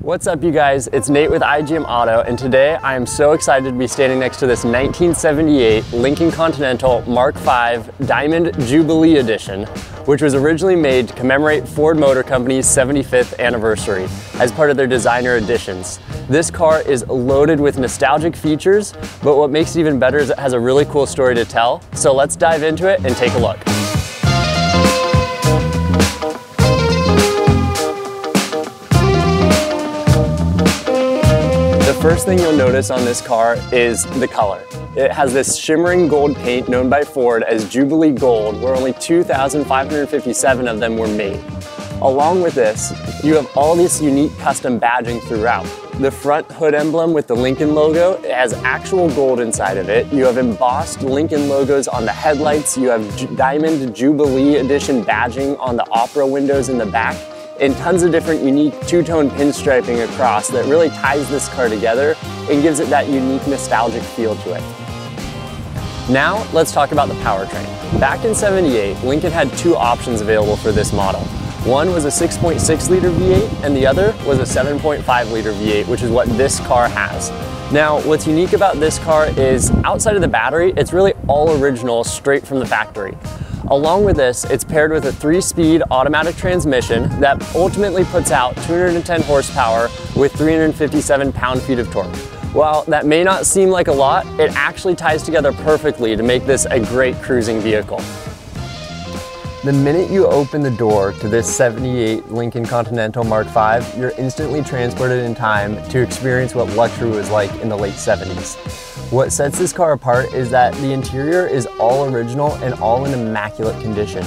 What's up you guys? It's Nate with IGM Auto and today I am so excited to be standing next to this 1978 Lincoln Continental Mark V Diamond Jubilee Edition which was originally made to commemorate Ford Motor Company's 75th anniversary as part of their designer editions. This car is loaded with nostalgic features but what makes it even better is it has a really cool story to tell. So let's dive into it and take a look. First thing you'll notice on this car is the color. It has this shimmering gold paint known by Ford as Jubilee Gold, where only 2,557 of them were made. Along with this, you have all this unique custom badging throughout. The front hood emblem with the Lincoln logo has actual gold inside of it. You have embossed Lincoln logos on the headlights. You have Diamond Jubilee Edition badging on the Opera windows in the back and tons of different unique two-tone pinstriping across that really ties this car together and gives it that unique nostalgic feel to it. Now, let's talk about the powertrain. Back in 78, Lincoln had two options available for this model. One was a 6.6 liter V8 and the other was a 7.5 liter V8, which is what this car has. Now, what's unique about this car is outside of the battery, it's really all original straight from the factory. Along with this, it's paired with a three-speed automatic transmission that ultimately puts out 210 horsepower with 357 pound-feet of torque. While that may not seem like a lot, it actually ties together perfectly to make this a great cruising vehicle. The minute you open the door to this 78 Lincoln Continental Mark V, you're instantly transported in time to experience what luxury was like in the late 70s. What sets this car apart is that the interior is all original and all in immaculate condition.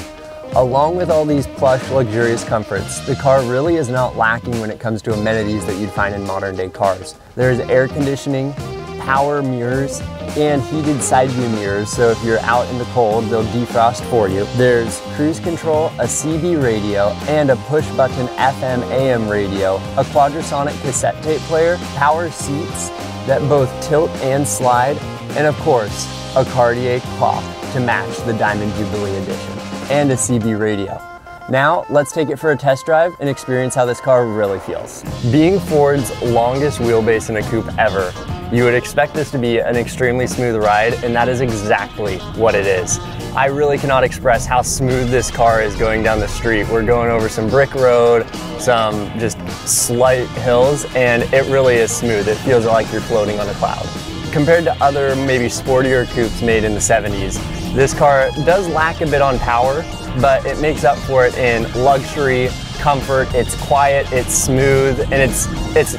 Along with all these plush, luxurious comforts, the car really is not lacking when it comes to amenities that you'd find in modern day cars. There's air conditioning, power mirrors, and heated side view mirrors, so if you're out in the cold, they'll defrost for you. There's cruise control, a CB radio, and a push button FM AM radio, a quadrasonic cassette tape player, power seats, that both tilt and slide, and of course, a Cartier clock to match the Diamond Jubilee Edition, and a CB radio. Now, let's take it for a test drive and experience how this car really feels. Being Ford's longest wheelbase in a coupe ever, you would expect this to be an extremely smooth ride, and that is exactly what it is. I really cannot express how smooth this car is going down the street. We're going over some brick road, some just slight hills, and it really is smooth. It feels like you're floating on a cloud. Compared to other maybe sportier coupes made in the 70s, this car does lack a bit on power, but it makes up for it in luxury, comfort, it's quiet, it's smooth, and it's, it's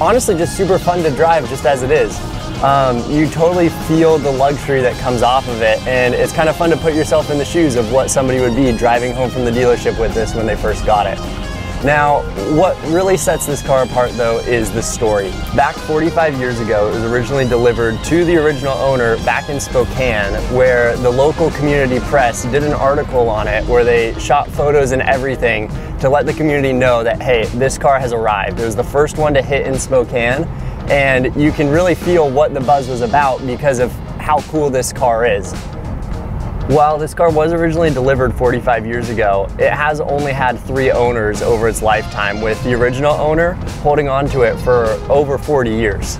honestly just super fun to drive just as it is um, you totally feel the luxury that comes off of it and it's kind of fun to put yourself in the shoes of what somebody would be driving home from the dealership with this when they first got it. Now, what really sets this car apart though is the story. Back 45 years ago, it was originally delivered to the original owner back in Spokane, where the local community press did an article on it where they shot photos and everything to let the community know that, hey, this car has arrived. It was the first one to hit in Spokane and you can really feel what the buzz was about because of how cool this car is. While this car was originally delivered 45 years ago, it has only had three owners over its lifetime, with the original owner holding on to it for over 40 years.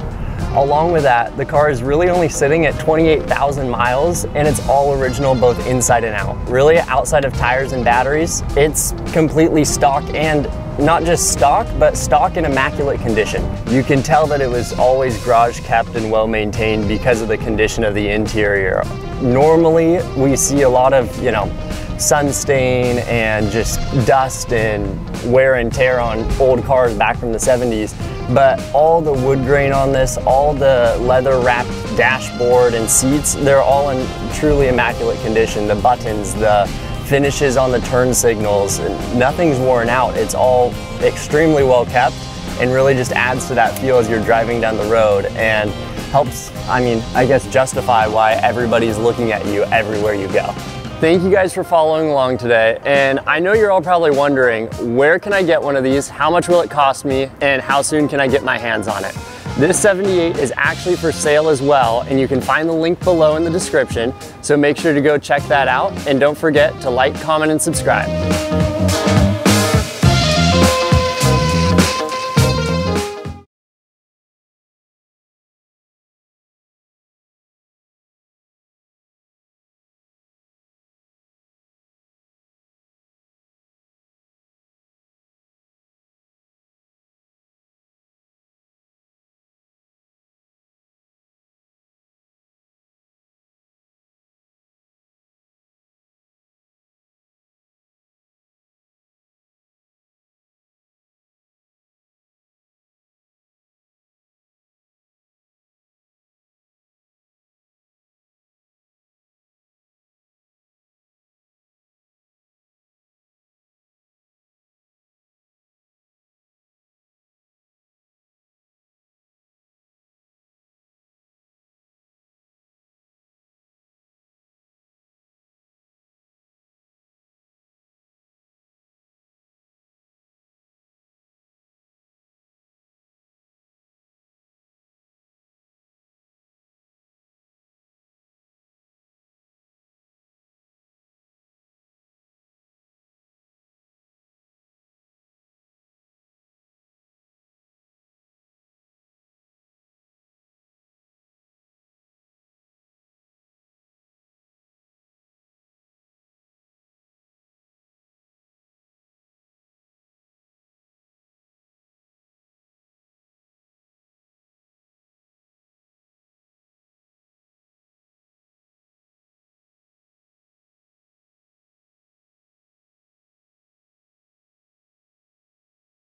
Along with that, the car is really only sitting at 28,000 miles and it's all original both inside and out. Really, outside of tires and batteries, it's completely stock and not just stock, but stock in immaculate condition. You can tell that it was always garage kept and well maintained because of the condition of the interior. Normally, we see a lot of, you know, sun stain and just dust and wear and tear on old cars back from the 70s. But all the wood grain on this, all the leather wrapped dashboard and seats, they're all in truly immaculate condition. The buttons, the finishes on the turn signals. Nothing's worn out. It's all extremely well kept and really just adds to that feel as you're driving down the road and helps, I mean, I guess justify why everybody's looking at you everywhere you go. Thank you guys for following along today. And I know you're all probably wondering, where can I get one of these? How much will it cost me? And how soon can I get my hands on it? This 78 is actually for sale as well, and you can find the link below in the description, so make sure to go check that out, and don't forget to like, comment, and subscribe.